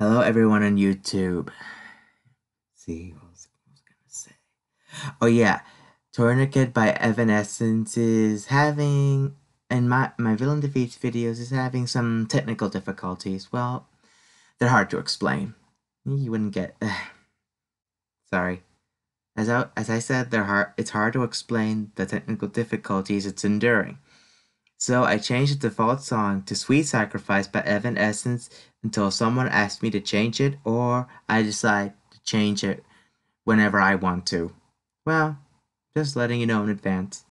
Hello, everyone on YouTube. Let's see what was, what was I gonna say? Oh yeah, Tourniquet by Evanescence is having, and my my villain defeats videos is having some technical difficulties. Well, they're hard to explain. You wouldn't get. sorry. As I, as I said, they're hard. It's hard to explain the technical difficulties it's enduring. So I changed the default song to Sweet Sacrifice by Evanescence until someone asks me to change it or I decide to change it whenever I want to. Well, just letting you know in advance.